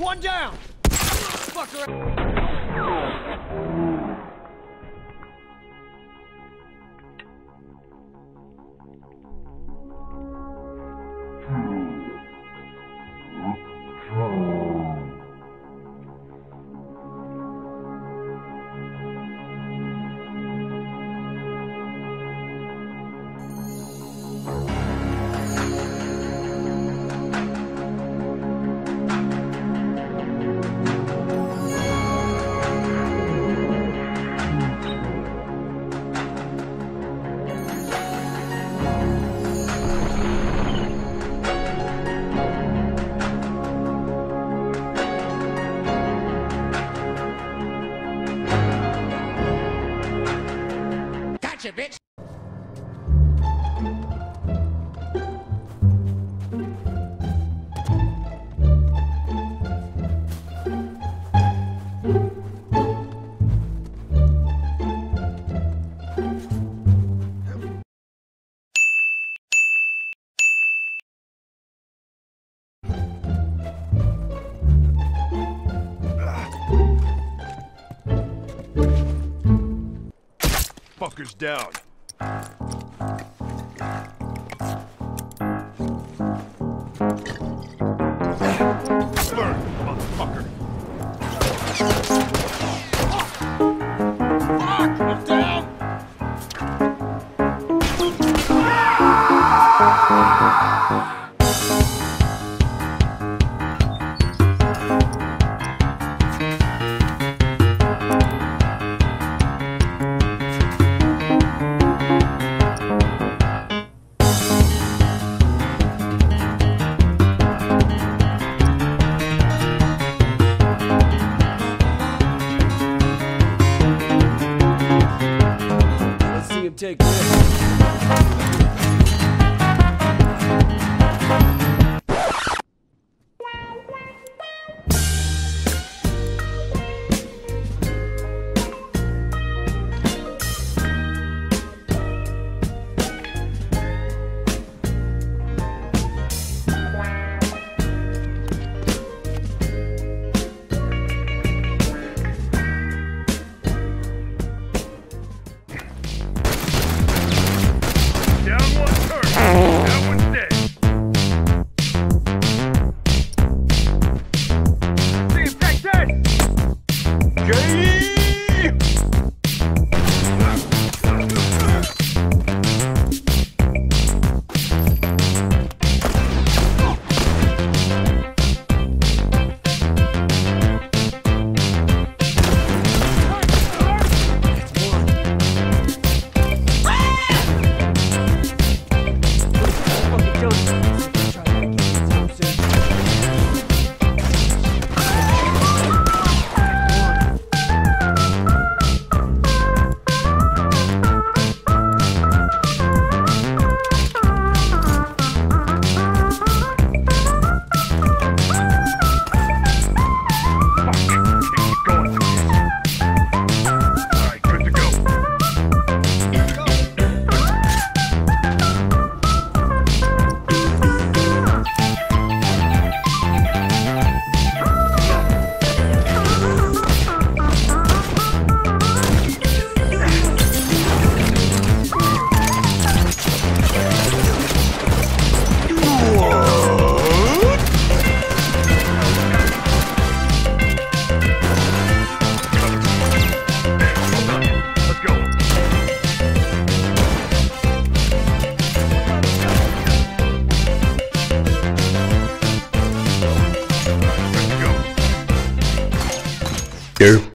One down! Fucker! Gotcha, bitch. Stalker's down. take this. Here.